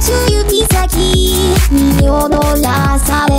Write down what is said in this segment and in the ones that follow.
す指先に踊らされ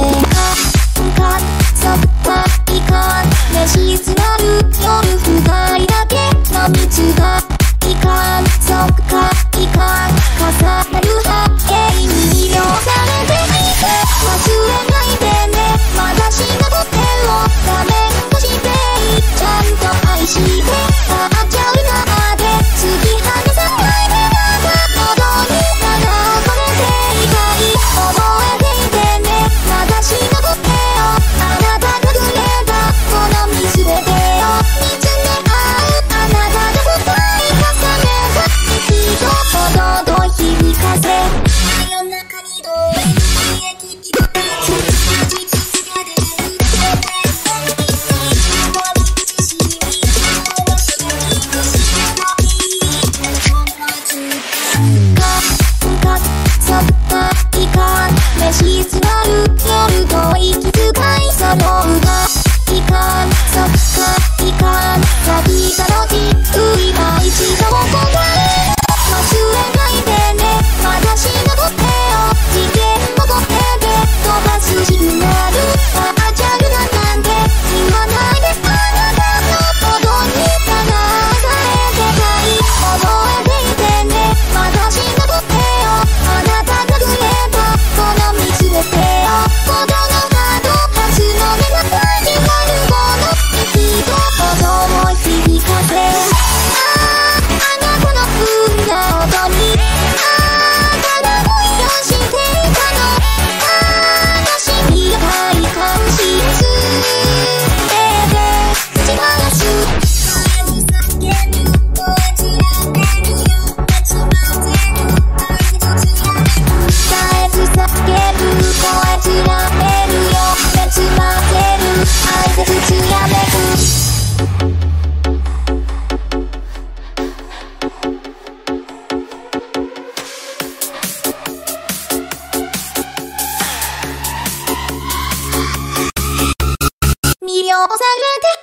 されて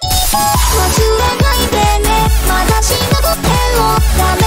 忘れないでねまだ死ぬことをダメ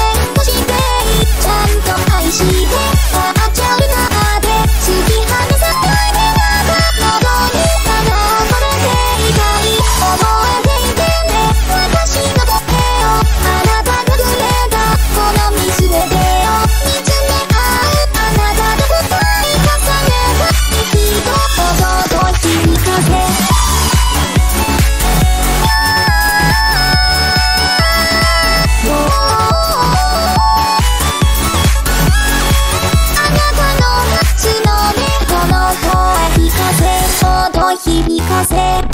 響かせる